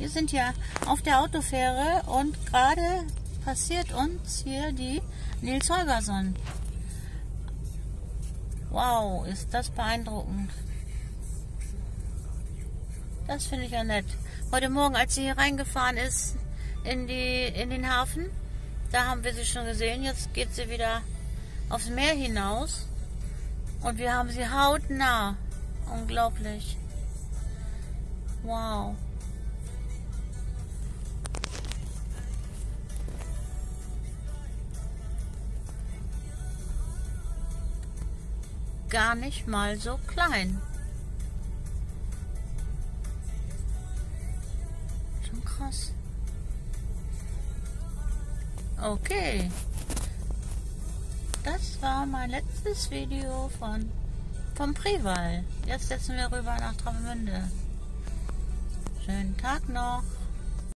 Wir sind ja auf der Autofähre und gerade passiert uns hier die Nils Holgersson. Wow, ist das beeindruckend. Das finde ich ja nett. Heute Morgen, als sie hier reingefahren ist in, die, in den Hafen, da haben wir sie schon gesehen. Jetzt geht sie wieder aufs Meer hinaus. Und wir haben sie hautnah. Unglaublich. Wow. Gar nicht mal so klein. Schon krass. Okay. Das war mein letztes Video von vom Prival. Jetzt setzen wir rüber nach Travemünde. Schönen Tag noch.